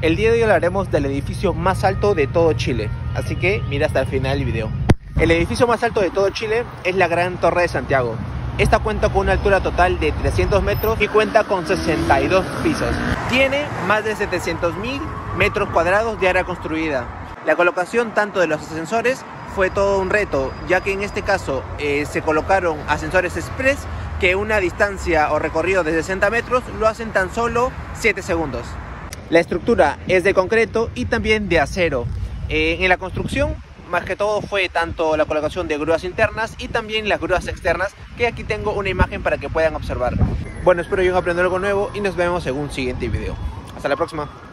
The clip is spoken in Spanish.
El día de hoy hablaremos del edificio más alto de todo Chile, así que mira hasta el final del video. El edificio más alto de todo Chile es la Gran Torre de Santiago. Esta cuenta con una altura total de 300 metros y cuenta con 62 pisos. Tiene más de 700 mil metros cuadrados de área construida. La colocación tanto de los ascensores fue todo un reto, ya que en este caso eh, se colocaron ascensores express que una distancia o recorrido de 60 metros lo hacen tan solo 7 segundos. La estructura es de concreto y también de acero. Eh, en la construcción, más que todo, fue tanto la colocación de grúas internas y también las grúas externas, que aquí tengo una imagen para que puedan observar. Bueno, espero yo aprender algo nuevo y nos vemos en un siguiente video. Hasta la próxima.